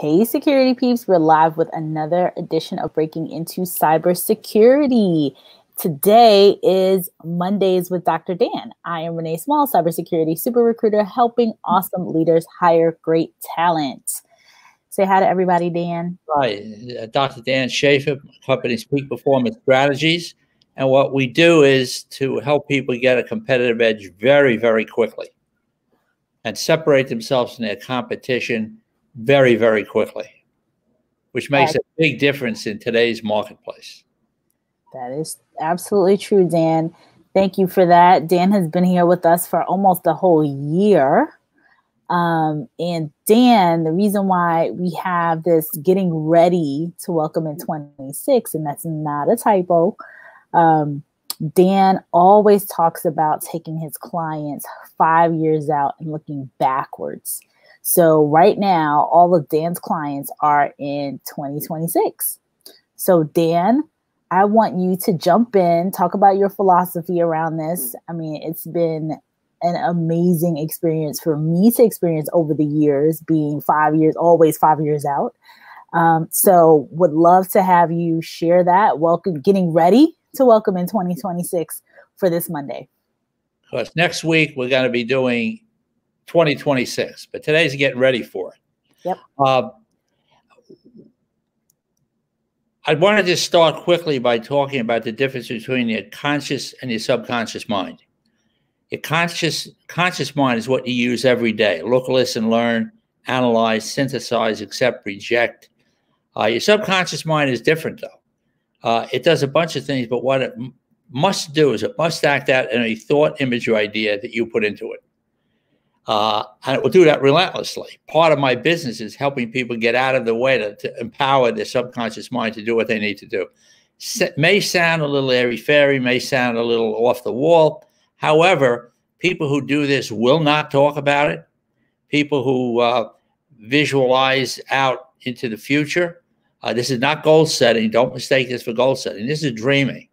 Hey, security peeps, we're live with another edition of Breaking Into Cybersecurity. Today is Mondays with Dr. Dan. I am Renee Small, cybersecurity super recruiter, helping awesome leaders hire great talent. Say hi to everybody, Dan. Hi, uh, Dr. Dan Schaefer, company's peak performance strategies. And what we do is to help people get a competitive edge very, very quickly and separate themselves from their competition very, very quickly, which makes a big difference in today's marketplace. That is absolutely true, Dan. Thank you for that. Dan has been here with us for almost a whole year. Um, and Dan, the reason why we have this getting ready to welcome in 26, and that's not a typo, um, Dan always talks about taking his clients five years out and looking backwards. So right now, all of Dan's clients are in 2026. So Dan, I want you to jump in, talk about your philosophy around this. I mean, it's been an amazing experience for me to experience over the years, being five years, always five years out. Um, so would love to have you share that. Welcome, getting ready to welcome in 2026 for this Monday. Because next week we're going to be doing 2026, but today's getting ready for it. Yep. Uh, I want to just start quickly by talking about the difference between your conscious and your subconscious mind. Your conscious conscious mind is what you use every day: look, listen, learn, analyze, synthesize, accept, reject. Uh, your subconscious mind is different, though. Uh, it does a bunch of things, but what it must do is it must act out any thought, image, or idea that you put into it. Uh, and it will do that relentlessly. Part of my business is helping people get out of the way to, to empower their subconscious mind to do what they need to do. May sound a little airy fairy, may sound a little off the wall. However, people who do this will not talk about it. People who uh, visualize out into the future. Uh, this is not goal setting. Don't mistake this for goal setting. This is dreaming.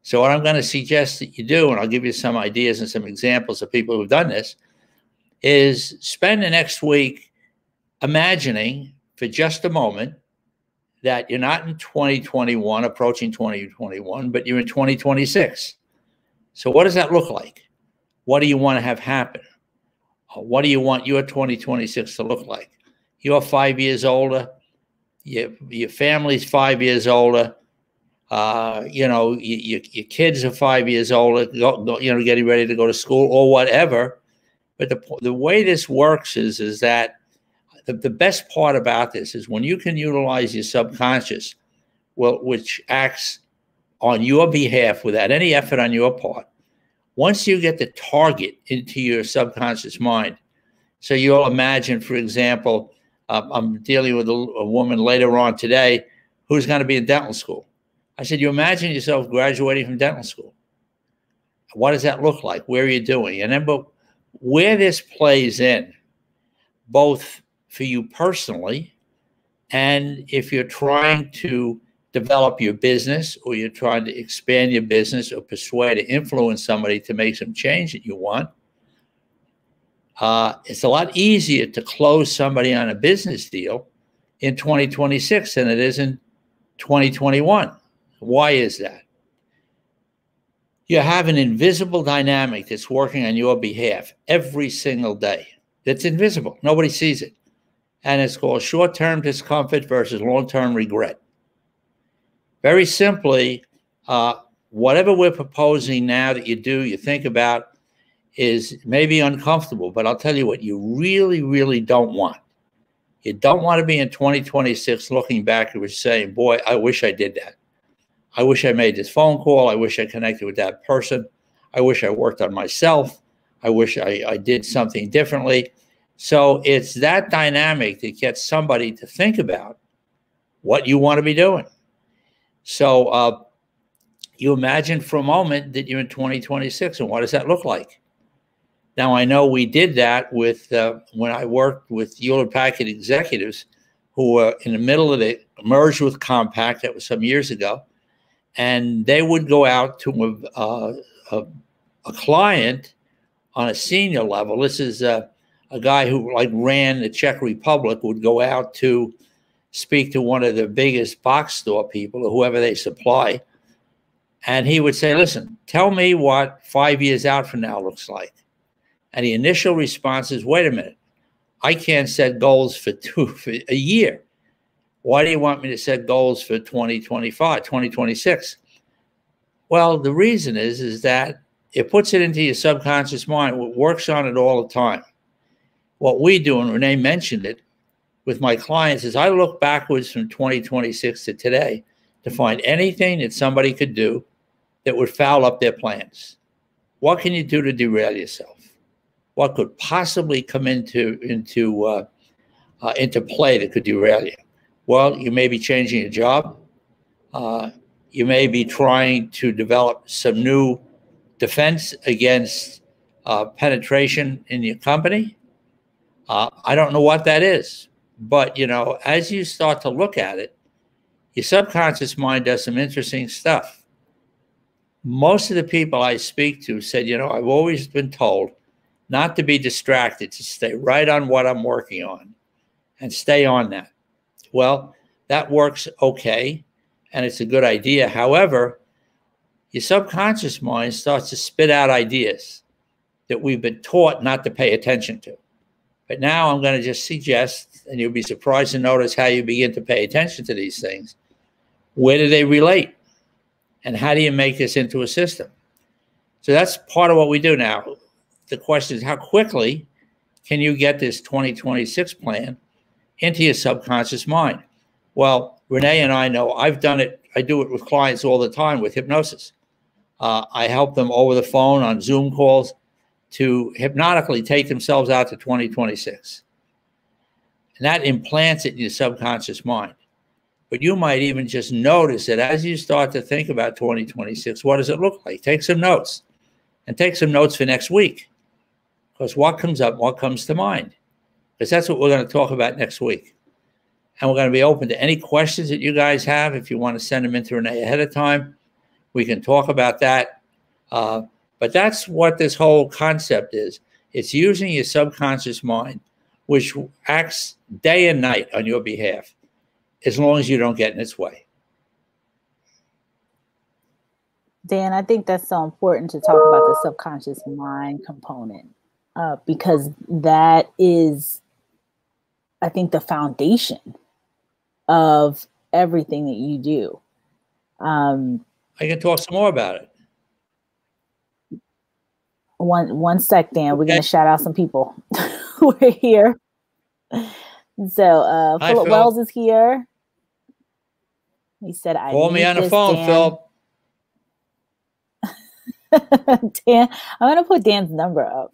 So, what I'm going to suggest that you do, and I'll give you some ideas and some examples of people who've done this is spend the next week imagining for just a moment that you're not in 2021, approaching 2021, but you're in 2026. So, what does that look like? What do you want to have happen? Uh, what do you want your 2026 to look like? You're five years older. Your, your family's five years older. Uh, you know, you, your kids are five years older, you know, getting ready to go to school or whatever. But the, the way this works is, is that the, the best part about this is when you can utilize your subconscious, well, which acts on your behalf without any effort on your part. Once you get the target into your subconscious mind, so you'll imagine, for example, uh, I'm dealing with a, a woman later on today who's going to be in dental school. I said, You imagine yourself graduating from dental school. What does that look like? Where are you doing? And then, but where this plays in, both for you personally and if you're trying to develop your business or you're trying to expand your business or persuade or influence somebody to make some change that you want, uh, it's a lot easier to close somebody on a business deal in 2026 than it is in 2021. Why is that? You have an invisible dynamic that's working on your behalf every single day. That's invisible. Nobody sees it. And it's called short term discomfort versus long term regret. Very simply, uh, whatever we're proposing now that you do, you think about, is maybe uncomfortable, but I'll tell you what you really, really don't want. You don't want to be in 2026 looking back and saying, boy, I wish I did that. I wish I made this phone call. I wish I connected with that person. I wish I worked on myself. I wish I, I did something differently. So it's that dynamic that gets somebody to think about what you want to be doing. So uh, you imagine for a moment that you're in 2026 and what does that look like? Now, I know we did that with uh, when I worked with Hewlett Packard executives who were in the middle of the merge with Compaq, that was some years ago and they would go out to a, a, a, client on a senior level. This is a, a guy who like ran the Czech Republic would go out to speak to one of the biggest box store people or whoever they supply. And he would say, listen, tell me what five years out from now looks like. And the initial response is, wait a minute, I can't set goals for two for a year. Why do you want me to set goals for 2025, 2026? Well, the reason is is that it puts it into your subconscious mind. It works on it all the time. What we do, and Renee mentioned it with my clients, is I look backwards from 2026 to today to find anything that somebody could do that would foul up their plans. What can you do to derail yourself? What could possibly come into into uh, uh, into play that could derail you? Well, you may be changing your job. Uh, you may be trying to develop some new defense against uh, penetration in your company. Uh, I don't know what that is, but you know, as you start to look at it, your subconscious mind does some interesting stuff. Most of the people I speak to said, you know, I've always been told not to be distracted, to stay right on what I'm working on and stay on that. Well, that works okay and it's a good idea. However, your subconscious mind starts to spit out ideas that we've been taught not to pay attention to. But now I'm going to just suggest, and you'll be surprised to notice how you begin to pay attention to these things. Where do they relate? And how do you make this into a system? So that's part of what we do now. The question is how quickly can you get this 2026 plan into your subconscious mind? Well, Renee and I know I've done it. I do it with clients all the time with hypnosis. Uh, I help them over the phone on Zoom calls to hypnotically take themselves out to 2026. And that implants it in your subconscious mind. But you might even just notice that as you start to think about 2026, what does it look like? Take some notes and take some notes for next week. Because what comes up, what comes to mind? Because that's what we're going to talk about next week. And we're going to be open to any questions that you guys have. If you want to send them in to Renee ahead of time, we can talk about that. Uh, but that's what this whole concept is. It's using your subconscious mind, which acts day and night on your behalf, as long as you don't get in its way. Dan, I think that's so important to talk about the subconscious mind component uh, because that is, I think, the foundation of everything that you do. Um, I can talk some more about it. One one sec, Dan. We're okay. gonna shout out some people. We're here. So uh Hi, Philip Phil. Wells is here. He said I call me on the phone, Dan. Phil. Dan, I'm gonna put Dan's number up.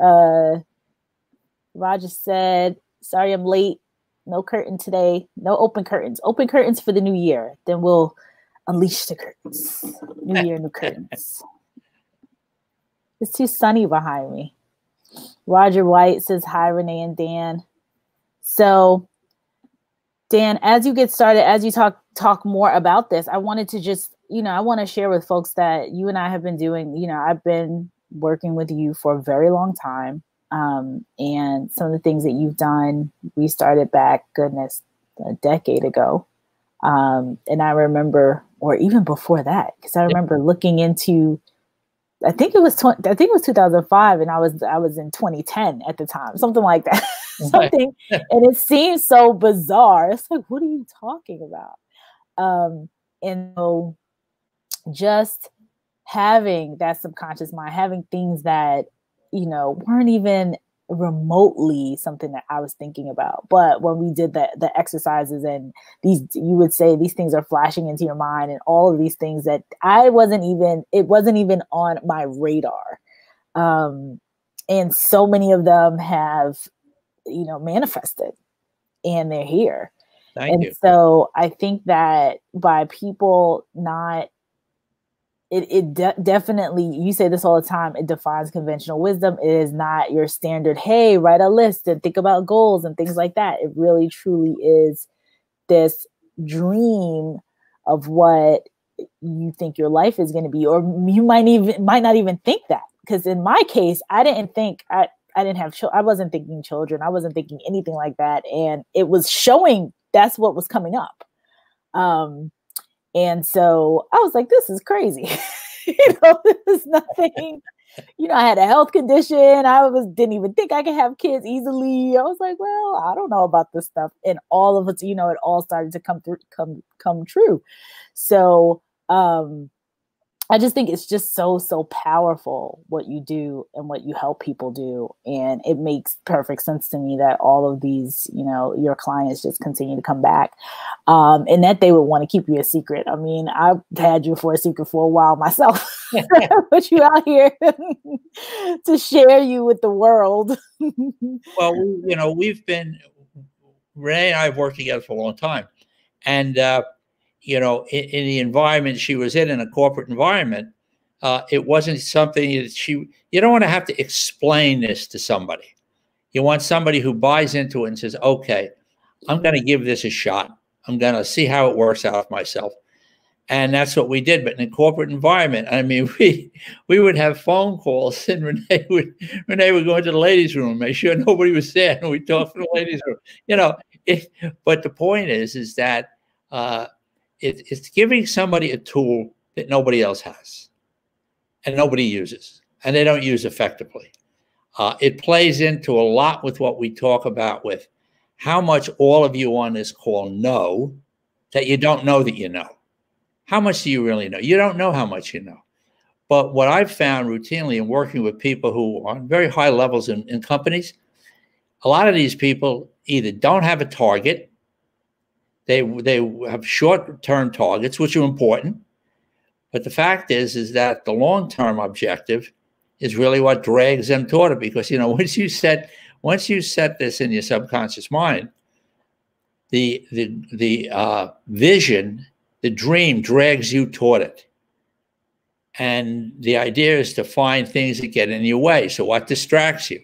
Uh Roger said, sorry I'm late. No curtain today. No open curtains. Open curtains for the new year. Then we'll unleash the curtains. New year, new curtains. It's too sunny behind me. Roger White says hi, Renee and Dan. So, Dan, as you get started, as you talk talk more about this, I wanted to just, you know, I want to share with folks that you and I have been doing. You know, I've been working with you for a very long time, um, and some of the things that you've done, we started back, goodness, a decade ago. Um, and I remember, or even before that, because I remember yeah. looking into, I think it was 20, I think it was 2005, and I was I was in 2010 at the time, something like that, something. and it seems so bizarre. It's like, what are you talking about? Um, and so, just having that subconscious mind, having things that you know weren't even remotely something that I was thinking about. But when we did the the exercises and these you would say these things are flashing into your mind and all of these things that I wasn't even it wasn't even on my radar. Um and so many of them have you know manifested and they're here. Thank and you. so I think that by people not it, it de- definitely you say this all the time it defines conventional wisdom it is not your standard hey write a list and think about goals and things like that it really truly is this dream of what you think your life is going to be or you might even might not even think that because in my case i didn't think i I didn't have. I wasn't thinking children. I wasn't thinking anything like that. And it was showing that's what was coming up. Um, and so I was like, this is crazy. you know, this is nothing. You know, I had a health condition. I was didn't even think I could have kids easily. I was like, well, I don't know about this stuff. And all of it, you know, it all started to come through, come come true. So um I just think it's just so so powerful what you do and what you help people do and it makes perfect sense to me that all of these you know your clients just continue to come back um, and that they would want to keep you a secret. I mean I've had you for a secret for a while myself but you out here to share you with the world. Well you know we've been Renee and I have worked together for a long time and uh, you know, in, in, the environment she was in, in a corporate environment, uh, it wasn't something that she, you don't want to have to explain this to somebody. You want somebody who buys into it and says, okay, I'm going to give this a shot. I'm going to see how it works out myself. And that's what we did. But in a corporate environment, I mean, we we would have phone calls, and Renee would Renee would go into the ladies' room, make sure nobody was there, and we talk in the ladies' room. You know, it, but the point is, is that uh, it, it's giving somebody a tool that nobody else has and nobody uses and they don't use effectively. Uh, it plays into a lot with what we talk about with how much all of you on this call know that you don't know that you know. How much do you really know? You don't know how much you know. But what I've found routinely in working with people who are on very high levels in, in companies, a lot of these people either don't have a target they they have short term targets, which are important. But the fact is, is that the long term objective is really what drags them toward it. Because you know, once you set once you set this in your subconscious mind, the the the uh, vision, the dream drags you toward it. And the idea is to find things that get in your way. So what distracts you?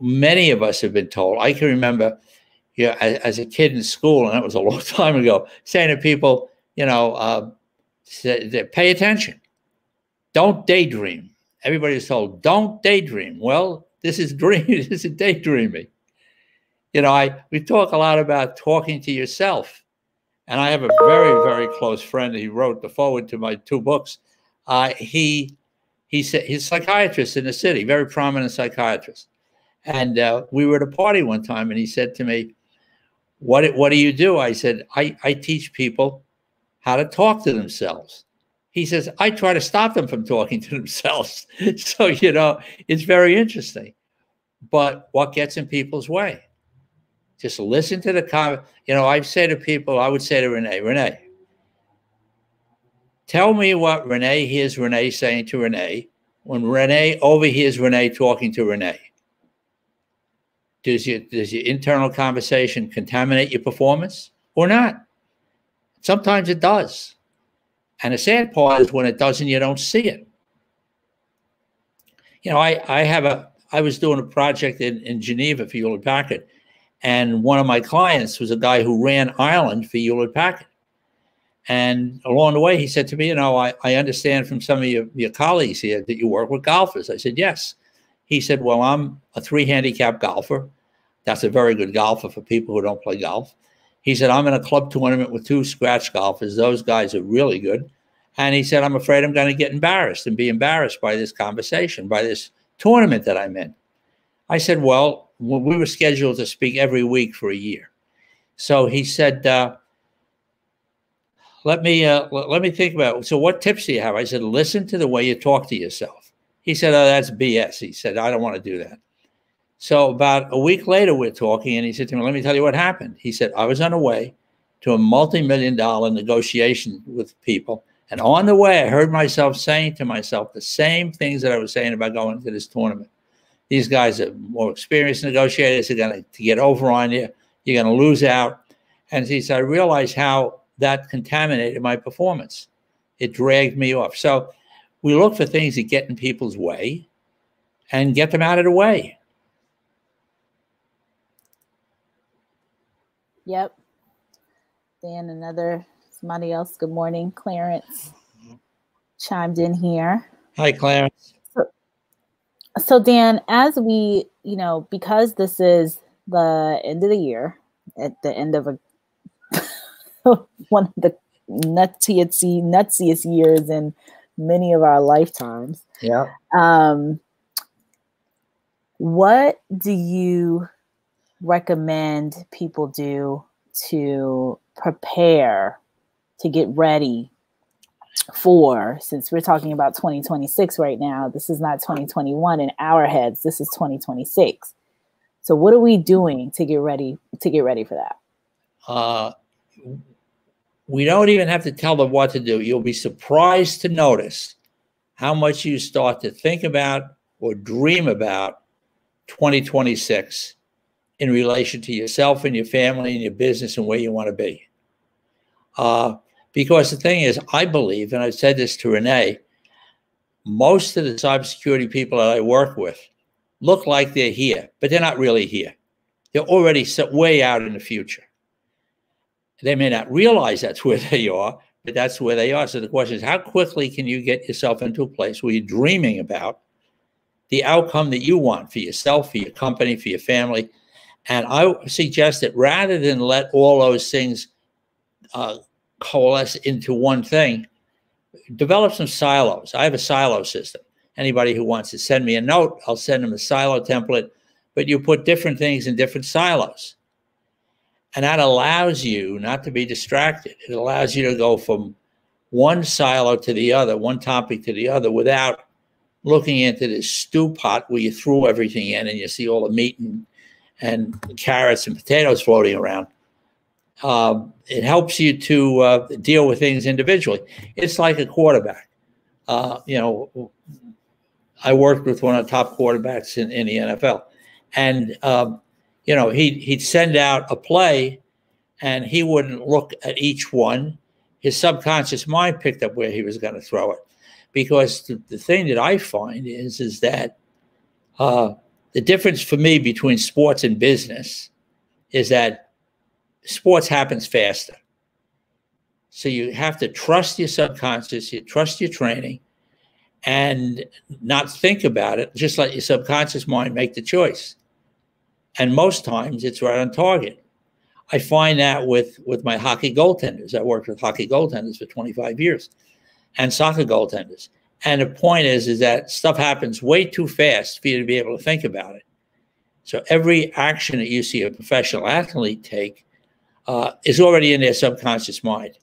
Many of us have been told. I can remember you know, as, as, a kid in school, and that was a long time ago, saying to people, you know, uh, pay attention. Don't daydream. Everybody is told, don't daydream. Well, this is dream. this is daydreaming. You know, I we talk a lot about talking to yourself, and I have a very very close friend. He wrote the foreword to my two books. Uh, he he said he's a psychiatrist in the city, very prominent psychiatrist. And uh, we were at a party one time, and he said to me, what, what do you do? I said, I, I teach people how to talk to themselves. He says, I try to stop them from talking to themselves. so, you know, it's very interesting. But what gets in people's way? Just listen to the comment. You know, I say to people, I would say to Renee, Renee, tell me what Renee hears Renee saying to Renee when Renee overhears Renee talking to Renee. Does your, does your internal conversation contaminate your performance or not? Sometimes it does. And the sad part is when it doesn't, you don't see it. You know, I, I have a, I was doing a project in, in Geneva for Hewlett Packard, and one of my clients was a guy who ran Ireland for Hewlett Packard. And along the way, he said to me, You know, I, I understand from some of your, your colleagues here that you work with golfers. I said, Yes. He said, Well, I'm a three handicap golfer. That's a very good golfer for people who don't play golf. He said, I'm in a club tournament with two scratch golfers. Those guys are really good. And he said, I'm afraid I'm going to get embarrassed and be embarrassed by this conversation, by this tournament that I'm in. I said, Well, we were scheduled to speak every week for a year. So he said, uh, let me uh, let me think about it. So what tips do you have? I said, listen to the way you talk to yourself. He said, oh, that's BS. He said, I don't want to do that. So about a week later, we're talking, and he said to me, Let me tell you what happened. He said, I was on the way to a multi million dollar negotiation with people. And on the way, I heard myself saying to myself the same things that I was saying about going to this tournament. These guys are more experienced negotiators. They're going to get over on you. You're going to lose out. And he said, I realized how that contaminated my performance. It dragged me off. So we look for things that get in people's way and get them out of the way. Yep. Dan, another somebody else. Good morning, Clarence. Chimed in here. Hi, Clarence. So, so Dan, as we, you know, because this is the end of the year, at the end of a one of the nutsiest, nutsiest years in many of our lifetimes. Yeah. Um, what do you recommend people do to prepare to get ready for since we're talking about 2026 right now this is not 2021 in our heads this is 2026 so what are we doing to get ready to get ready for that uh, we don't even have to tell them what to do you'll be surprised to notice how much you start to think about or dream about 2026 in relation to yourself and your family and your business and where you want to be. Uh, because the thing is, I believe, and I've said this to Renee, most of the cybersecurity people that I work with look like they're here, but they're not really here. They're already way out in the future. They may not realize that's where they are, but that's where they are. So the question is, how quickly can you get yourself into a place where you're dreaming about the outcome that you want for yourself, for your company, for your family? And I suggest that rather than let all those things uh, coalesce into one thing, develop some silos. I have a silo system. Anybody who wants to send me a note, I'll send them a silo template, but you put different things in different silos. And that allows you not to be distracted. It allows you to go from one silo to the other, one topic to the other, without looking into this stew pot where you threw everything in and you see all the meat and, and carrots and potatoes floating around. Um, it helps you to uh, deal with things individually. It's like a quarterback. Uh, you know, I worked with one of the top quarterbacks in, in the NFL, and um, you know, he'd, he'd send out a play and he wouldn't look at each one. His subconscious mind picked up where he was going to throw it. Because the, the thing that I find is, is that uh, the difference for me between sports and business is that sports happens faster. So you have to trust your subconscious, you trust your training, and not think about it. Just let your subconscious mind make the choice and most times it's right on target. I find that with with my hockey goaltenders. I worked with hockey goaltenders for 25 years, and soccer goaltenders. And the point is, is that stuff happens way too fast for you to be able to think about it. So every action that you see a professional athlete take uh, is already in their subconscious mind,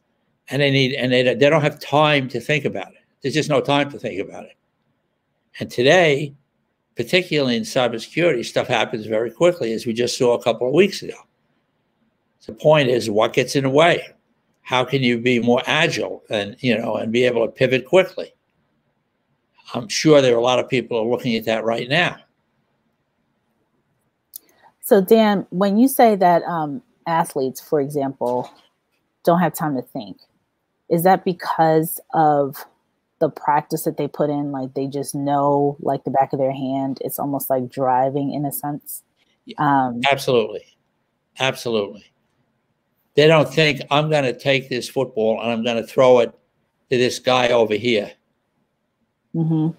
and they need and they they don't have time to think about it. There's just no time to think about it. And today, particularly in cybersecurity, stuff happens very quickly, as we just saw a couple of weeks ago. The point is, what gets in the way? How can you be more agile and you know and be able to pivot quickly? I'm sure there are a lot of people are looking at that right now. So, Dan, when you say that um, athletes, for example, don't have time to think, is that because of the practice that they put in, like they just know like the back of their hand. It's almost like driving in a sense. Um, Absolutely. Absolutely. They don't think I'm going to take this football and I'm going to throw it to this guy over here. Mm-hmm.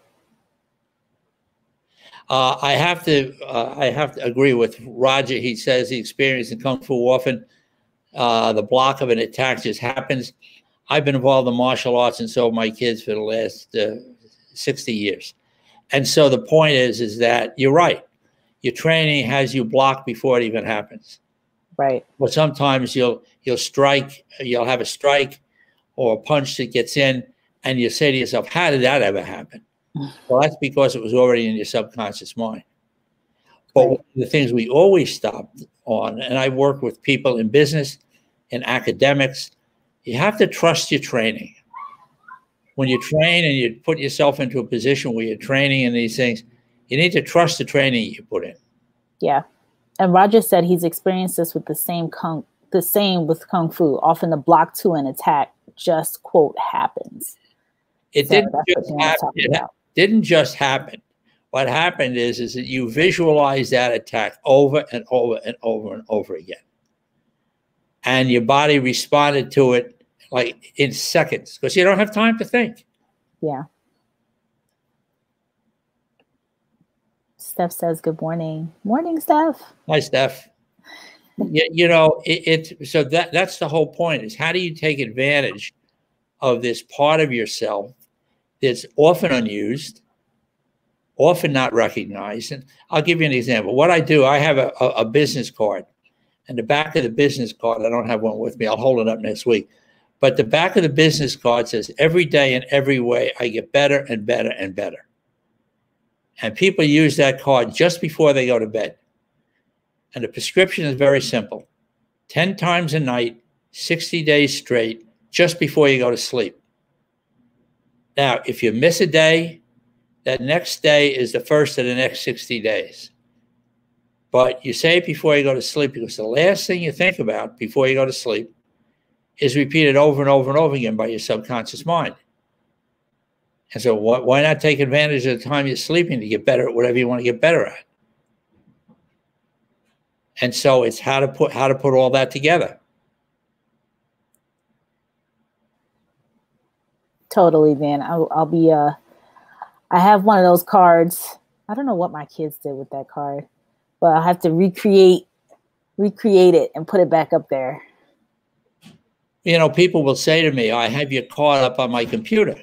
Uh, I have to uh, I have to agree with Roger. He says he experienced in kung fu often uh, the block of an attack just happens. I've been involved in martial arts and so have my kids for the last uh, 60 years. And so the point is, is that you're right. Your training has you blocked before it even happens. Right. But sometimes you'll you'll strike, you'll have a strike or a punch that gets in, and you say to yourself, "How did that ever happen?" well, that's because it was already in your subconscious mind. But right. the things we always stop on, and I work with people in business, in academics, you have to trust your training. When you train and you put yourself into a position where you're training in these things, you need to trust the training you put in. Yeah. And Roger said he's experienced this with the same kung the same with kung fu. Often the block to an attack just quote happens. It so didn't just happen. It didn't just happen. What happened is is that you visualize that attack over and over and over and over again and your body responded to it like in seconds because you don't have time to think. Yeah. Steph says good morning. Morning, Steph. Hi, Steph. you, you know, it, it so that that's the whole point is how do you take advantage of this part of yourself that's often unused, often not recognized. And I'll give you an example. What I do, I have a, a, a business card, and the back of the business card, I don't have one with me. I'll hold it up next week. But the back of the business card says, every day in every way, I get better and better and better. And people use that card just before they go to bed. And the prescription is very simple 10 times a night, 60 days straight, just before you go to sleep. Now, if you miss a day, that next day is the first of the next 60 days. But you say it before you go to sleep because the last thing you think about before you go to sleep is repeated over and over and over again by your subconscious mind. And so, why not take advantage of the time you're sleeping to get better at whatever you want to get better at? And so, it's how to put how to put all that together. Totally, Dan. I'll, I'll be. Uh, I have one of those cards. I don't know what my kids did with that card, but I have to recreate, recreate it and put it back up there. You know, people will say to me, "I have your card up on my computer."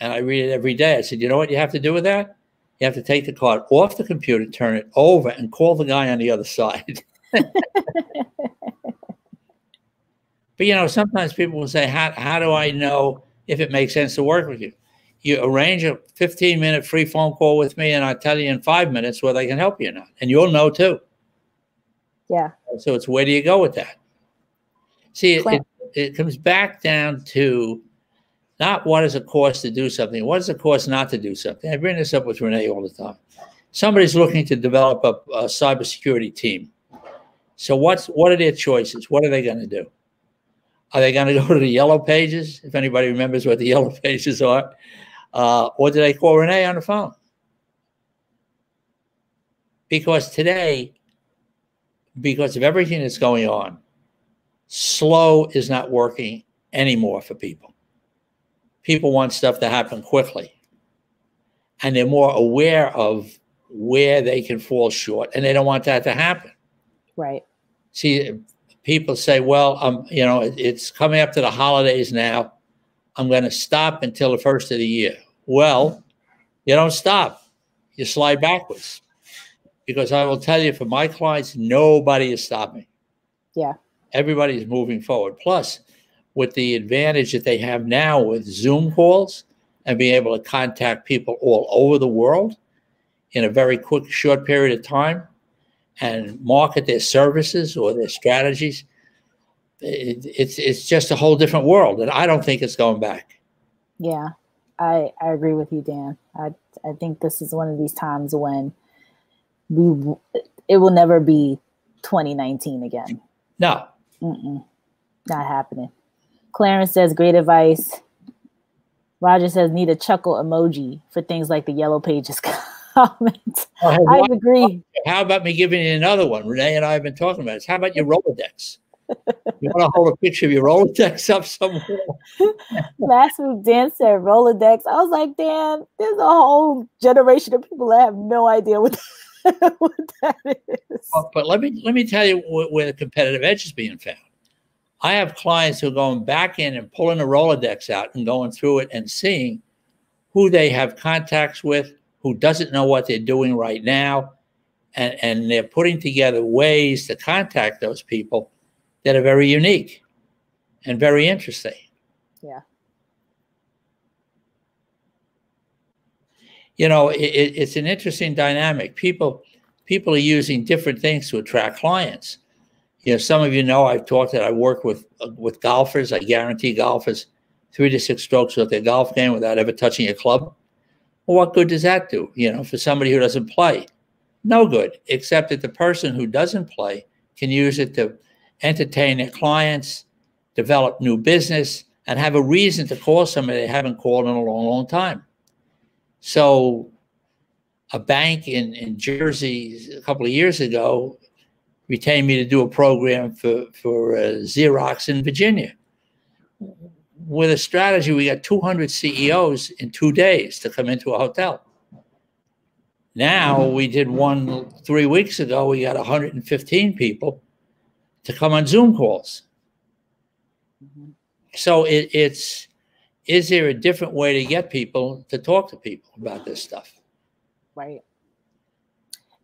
and I read it every day. I said, you know what you have to do with that? You have to take the card off the computer, turn it over, and call the guy on the other side. but you know, sometimes people will say, how, how do I know if it makes sense to work with you? You arrange a 15 minute free phone call with me, and I tell you in five minutes whether I can help you or not. And you'll know too. Yeah. So it's where do you go with that? See, it, it, it comes back down to not what is it cost to do something, what is it cost not to do something. I bring this up with Renee all the time. Somebody's looking to develop a, a cybersecurity team. So what's what are their choices? What are they going to do? Are they going to go to the yellow pages? If anybody remembers what the yellow pages are, uh, or do they call Renee on the phone? Because today, because of everything that's going on, slow is not working anymore for people people want stuff to happen quickly. And they're more aware of where they can fall short and they don't want that to happen. Right. See, people say, well, um, you know, it's coming up to the holidays now. I'm going to stop until the first of the year. Well, you don't stop, you slide backwards. Because I will tell you, for my clients, nobody is stopping. Yeah. Everybody's moving forward. Plus, with the advantage that they have now with Zoom calls and being able to contact people all over the world in a very quick, short period of time and market their services or their strategies. It, it's it's just a whole different world, and I don't think it's going back. Yeah, I I agree with you, Dan. I I think this is one of these times when we it will never be 2019 again. No, Mm-mm, not happening. Clarence says, great advice. Roger says, need a chuckle emoji for things like the yellow pages comment. Uh, I agree. How about me giving you another one? Renee and I have been talking about this. How about your Rolodex? You want to hold a picture of your Rolodex up somewhere? Last week, Dan said Rolodex. I was like, Dan, there's a whole generation of people that have no idea what, what that is. But let me let me tell you where the competitive edge is being found. I have clients who are going back in and pulling the Rolodex out and going through it and seeing who they have contacts with, who doesn't know what they're doing right now. And, and they're putting together ways to contact those people that are very unique and very interesting. Yeah. You know, it, it's an interesting dynamic. People people are using different things to attract clients you know, some of you know I've talked that I work with uh, with golfers. I guarantee golfers three to six strokes with their golf game without ever touching a club. Well, what good does that do? You know, for somebody who doesn't play, no good. Except that the person who doesn't play can use it to entertain their clients, develop new business, and have a reason to call somebody they haven't called in a long, long time. So, a bank in in Jersey a couple of years ago retained me to do a program for, for uh, Xerox in Virginia. With a strategy, we got 200 CEOs in two days to come into a hotel. Now we did one three weeks ago. We got 115 people to come on Zoom calls. Mm-hmm. So it, it's is there a different way to get people to talk to people about this stuff? Right.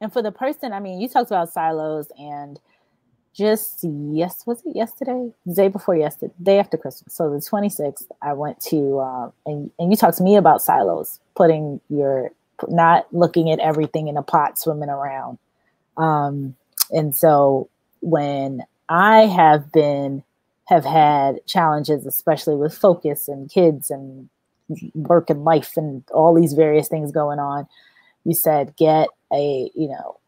And for the person, I mean, you talked about silos and just yes, was it yesterday? The day before yesterday, day after Christmas. So the 26th, I went to uh, and and you talked to me about silos, putting your not looking at everything in a pot swimming around. Um, and so when I have been have had challenges, especially with focus and kids and work and life and all these various things going on, you said get a you know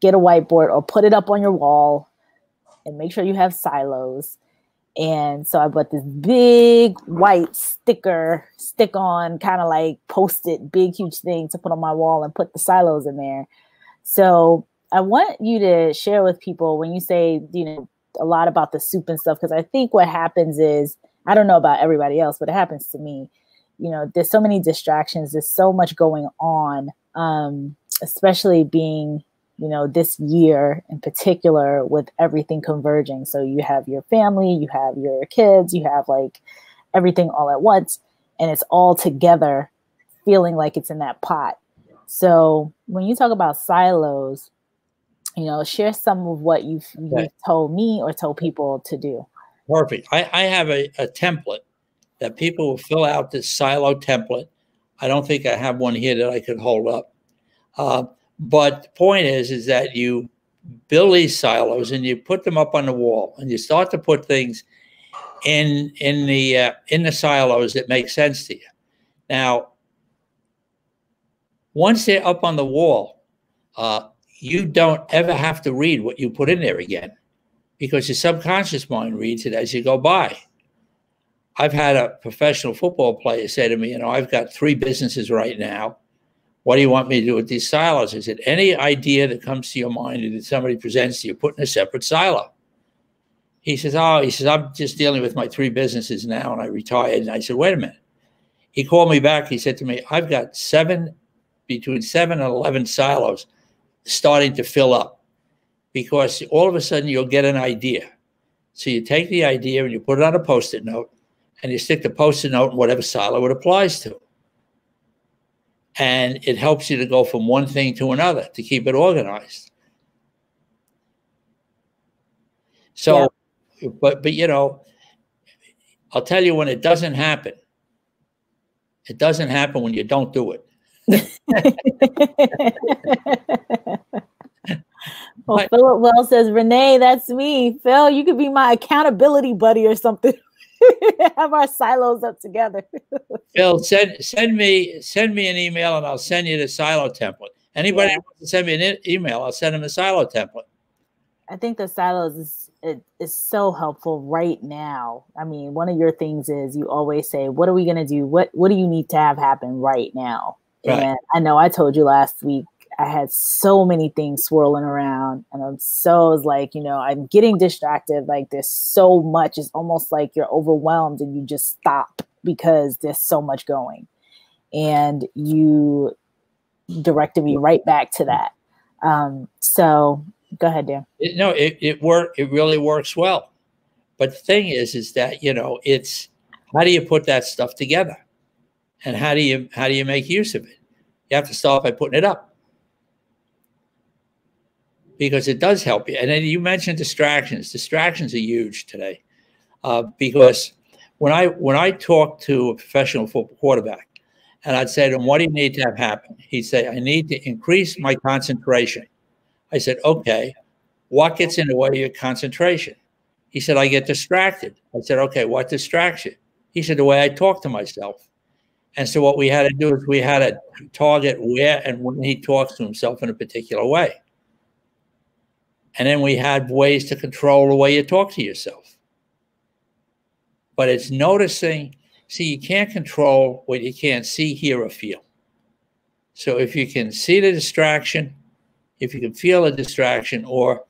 get a whiteboard or put it up on your wall and make sure you have silos and so I bought this big white sticker, stick on, kind of like post it, big, huge thing to put on my wall and put the silos in there. So I want you to share with people when you say, you know, a lot about the soup and stuff, because I think what happens is, I don't know about everybody else, but it happens to me. You know, there's so many distractions, there's so much going on, um, especially being you know, this year in particular with everything converging. So you have your family, you have your kids, you have like everything all at once, and it's all together feeling like it's in that pot. So when you talk about silos, you know, share some of what you've, you've told me or told people to do. Perfect. I, I have a, a template that people will fill out this silo template. I don't think I have one here that I could hold up. Uh, but the point is, is that you build these silos and you put them up on the wall, and you start to put things in in the uh, in the silos that make sense to you. Now, once they're up on the wall, uh, you don't ever have to read what you put in there again, because your subconscious mind reads it as you go by. I've had a professional football player say to me, you know, I've got three businesses right now what do you want me to do with these silos? I said, any idea that comes to your mind that somebody presents to you, put in a separate silo. He says, oh, he says, I'm just dealing with my three businesses now and I retired. And I said, wait a minute. He called me back. He said to me, I've got seven, between seven and 11 silos starting to fill up because all of a sudden you'll get an idea. So you take the idea and you put it on a post-it note and you stick the post-it note in whatever silo it applies to and it helps you to go from one thing to another to keep it organized. So, yeah. but but you know, I'll tell you when it doesn't happen. It doesn't happen when you don't do it. Well, Philip Well says, Renee, that's me. Phil, you could be my accountability buddy or something. have our silos up together. Phil, send send me send me an email and I'll send you the silo template. Anybody yeah. wants to send me an email, I'll send them a silo template. I think the silos is it is so helpful right now. I mean, one of your things is you always say, "What are we going to do? What What do you need to have happen right now?" Right. And I know I told you last week I had so many things swirling around, and I'm so like, you know, I'm getting distracted. Like there's so much. It's almost like you're overwhelmed, and you just stop because there's so much going. And you directed me right back to that. Um, so go ahead, Dan. It, no, it it work. It really works well. But the thing is, is that you know, it's how do you put that stuff together, and how do you how do you make use of it? You have to start by putting it up because it does help you. And then you mentioned distractions. Distractions are huge today uh, because when I when I talk to a professional football quarterback and I'd say to him, "What do you need to have happen?" He'd say, "I need to increase my concentration." I said, "Okay, what gets in the way of your concentration?" He said, "I get distracted." I said, "Okay, what distracts you?" He said, "The way I talk to myself." And so what we had to do is we had to target where and when he talks to himself in a particular way. And then we had ways to control the way you talk to yourself. But it's noticing, see, you can't control what you can't see, hear, or feel. So if you can see the distraction, if you can feel a distraction, or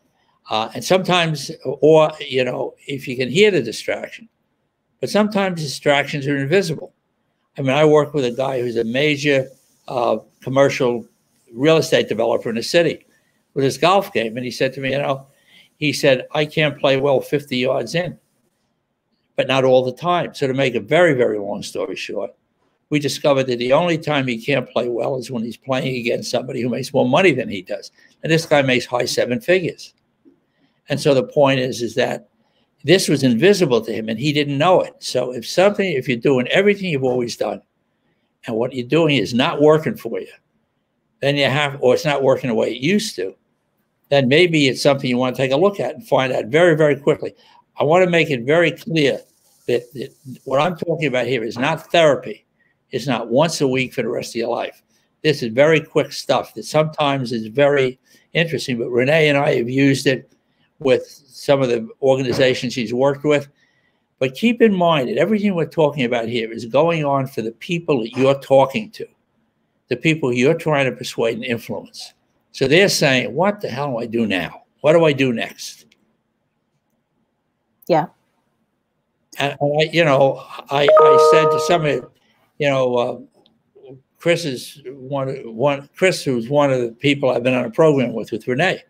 uh, and sometimes, or you know, if you can hear the distraction, but sometimes distractions are invisible. I mean, I work with a guy who's a major uh, commercial real estate developer in the city with his golf game. And he said to me, you know, he said, I can't play well 50 yards in, but not all the time. So to make a very, very long story short, we discovered that the only time he can't play well is when he's playing against somebody who makes more money than he does. And this guy makes high seven figures. And so the point is, is that this was invisible to him and he didn't know it. So if something, if you're doing everything you've always done and what you're doing is not working for you, then you have, or it's not working the way it used to, then maybe it's something you want to take a look at and find out very, very quickly. I want to make it very clear that, that what I'm talking about here is not therapy. It's not once a week for the rest of your life. This is very quick stuff that sometimes is very interesting, but Renee and I have used it with some of the organizations she's worked with. But keep in mind that everything we're talking about here is going on for the people that you're talking to, the people you're trying to persuade and influence. So they're saying, what the hell do I do now? What do I do next? Yeah. And I, you know, I, I said to some somebody, you know, uh, Chris is one, one, Chris, who's one of the people I've been on a program with, with Renee.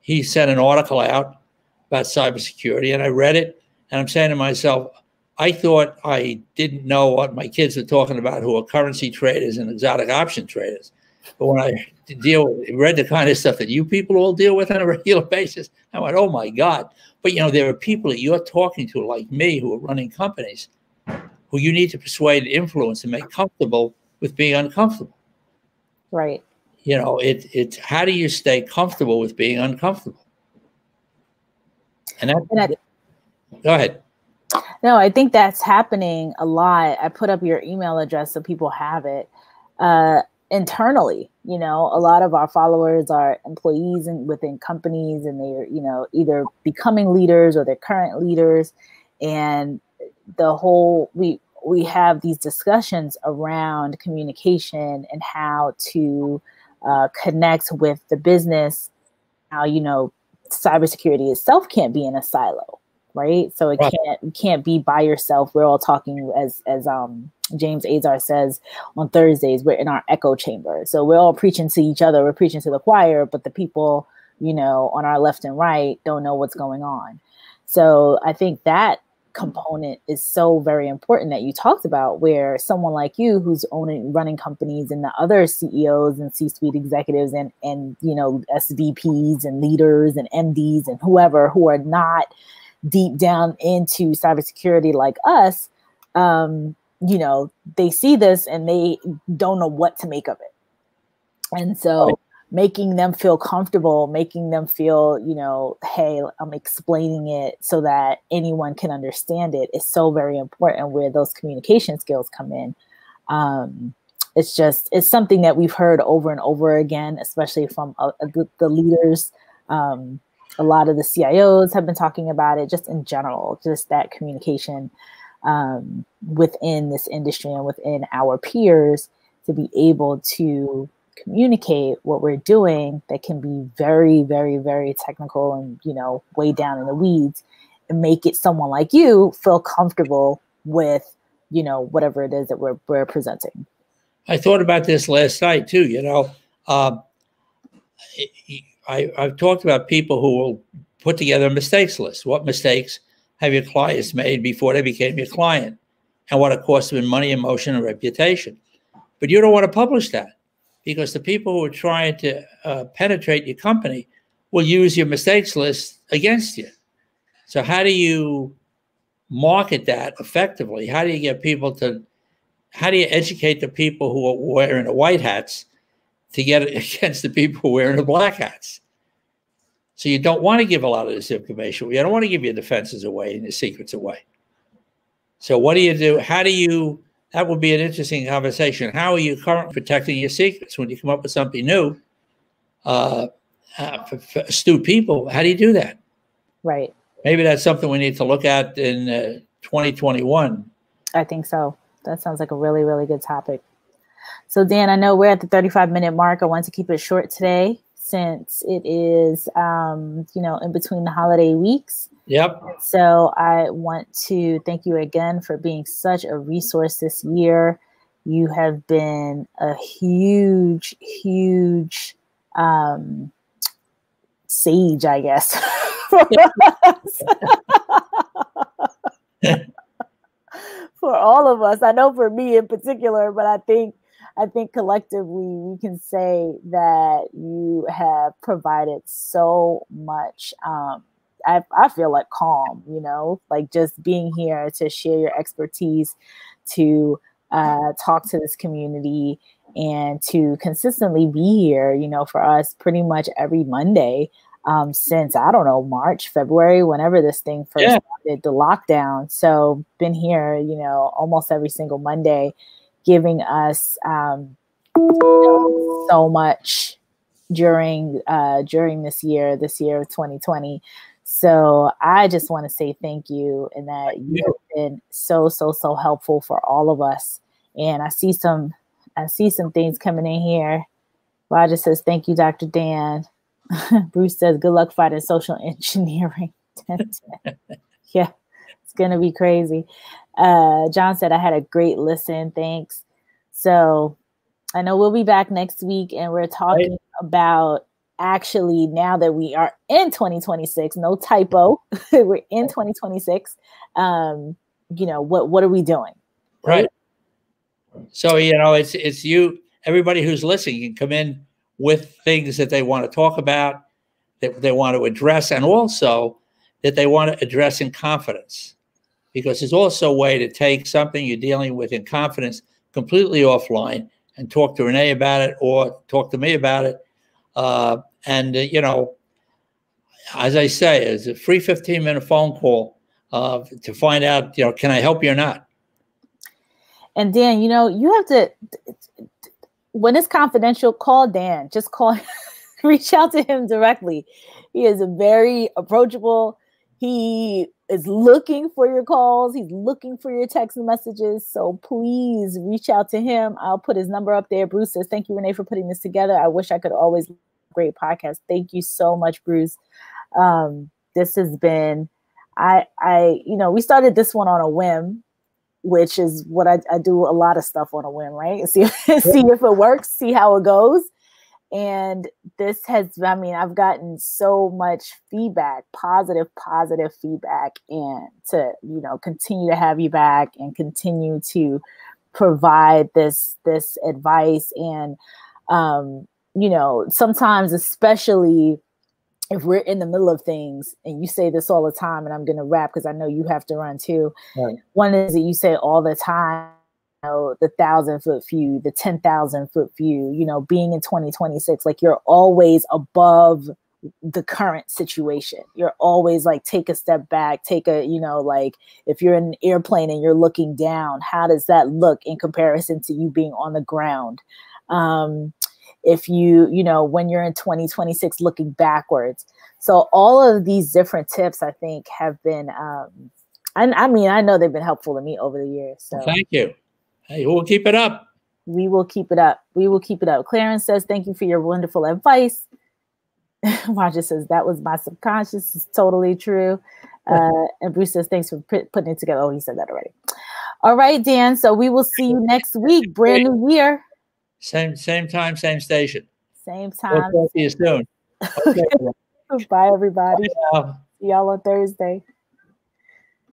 He sent an article out about cybersecurity and I read it and I'm saying to myself, I thought I didn't know what my kids were talking about who are currency traders and exotic option traders. But when I deal with, read the kind of stuff that you people all deal with on a regular basis, I went, oh my God. But you know, there are people that you're talking to like me who are running companies who you need to persuade, influence, and make comfortable with being uncomfortable. Right. You know, it it's how do you stay comfortable with being uncomfortable? And and I, go ahead. No, I think that's happening a lot. I put up your email address so people have it. Uh, internally you know a lot of our followers are employees and within companies and they're you know either becoming leaders or they're current leaders and the whole we we have these discussions around communication and how to uh, connect with the business how you know cybersecurity itself can't be in a silo right so it right. can't can't be by yourself we're all talking as as um James Azar says on Thursdays, we're in our echo chamber. So we're all preaching to each other, we're preaching to the choir, but the people, you know, on our left and right don't know what's going on. So I think that component is so very important that you talked about where someone like you who's owning running companies and the other CEOs and C-suite executives and and you know SVPs and leaders and MDs and whoever who are not deep down into cybersecurity like us um, you know, they see this and they don't know what to make of it. And so. Making them feel comfortable, making them feel, you know, hey, I'm explaining it so that anyone can understand it is so very important where those communication skills come in. Um, it's just it's something that we've heard over and over again, especially from uh, the leaders. Um, a lot of the CIOs have been talking about it, just in general, just that communication um, within this industry and within our peers to be able to communicate what we're doing that can be very very very technical and you know way down in the weeds and make it someone like you feel comfortable with you know whatever it is that we're, we're presenting. I thought about this last night too you know um, I, i've talked about people who will put together a mistakes list. What mistakes have your clients made before they became your client? And what it cost them in money, emotion, and reputation. But you don't want to publish that because the people who are trying to uh, penetrate your company will use your mistakes list against you. So, how do you market that effectively? How do you get people to, how do you educate the people who are wearing the white hats to get against the people who are wearing the black hats? So you don't want to give a lot of this information. You don't want to give your defenses away and your secrets away. So what do you do? How do you? That would be an interesting conversation. How are you currently protecting your secrets when you come up with something new? Uh, uh, for, for astute people, how do you do that? Right. Maybe that's something we need to look at in uh, 2021. I think so. That sounds like a really, really good topic. So, Dan, I know we're at the 35 minute mark. I want to keep it short today since it is, um, you know, in between the holiday weeks. Yep. So I want to thank you again for being such a resource this year You have been a huge, huge um, sage, I guess. for all of us. I know for me in particular, but I think I think collectively we can say that you have provided so much. Um, I, I feel like calm, you know, like just being here to share your expertise, to uh, talk to this community, and to consistently be here, you know, for us pretty much every Monday um, since I don't know March, February, whenever this thing first yeah. started, the lockdown. So been here, you know, almost every single Monday, giving us um, you know, so much during uh, during this year, this year of 2020. So I just want to say thank you, and that you've been so so so helpful for all of us. And I see some I see some things coming in here. Roger says, "Thank you, Dr. Dan." Bruce says, good luck fighting social engineering. yeah, it's going to be crazy. Uh, John said, I had a great listen. Thanks. So I know we'll be back next week and we're talking right. about actually now that we are in 2026, no typo, we're in 2026. Um, you know, what, what are we doing? Right? right. So, you know, it's, it's you, everybody who's listening can come in with things that they want to talk about, that they want to address, and also that they want to address in confidence. Because there's also a way to take something you're dealing with in confidence completely offline and talk to Renee about it or talk to me about it. Uh, and, uh, you know, as I say, it's a free 15 minute phone call uh, to find out, you know, can I help you or not? And Dan, you know, you have to when it's confidential, call Dan. Just call, reach out to him directly. He is a very approachable. He is looking for your calls. He's looking for your text messages. So please reach out to him. I'll put his number up there. Bruce says, Thank you, Renee, for putting this together. I wish I could always great podcast. Thank you so much, Bruce. Um, this has been I I, you know, we started this one on a whim which is what I, I, do a lot of stuff on a whim, right? See, see if it works, see how it goes. And this has, I mean, I've gotten so much feedback, positive, positive feedback, and to, you know, continue to have you back and continue to provide this this advice and um, you know, sometimes especially if we're in the middle of things and you say this all the time and i'm going to wrap because i know you have to run too. Right. one is that you say all the time you know the thousand foot view the 10,000 foot view you know being in 2026 like you're always above the current situation. You're always like take a step back take a you know like if you're in an airplane and you're looking down how does that look in comparison to you being on the ground? Um if you you know when you're in 2026 looking backwards. So all of these different tips i think have been um and i mean i know they've been helpful to me over the years so. Well, thank you. Hey we'll keep it up. We will keep it up. We will keep it up. Clarence says thank you for your wonderful advice. Roger says that was my subconscious. Is totally true. Uh, and bruce says thanks for putting it together. Oh he said that already. All right dan so we will see you next week. Brand new year same same time, same station. Same time. We'll see you soon. Okay. Bye, everybody. Bye See y'all on Thursday.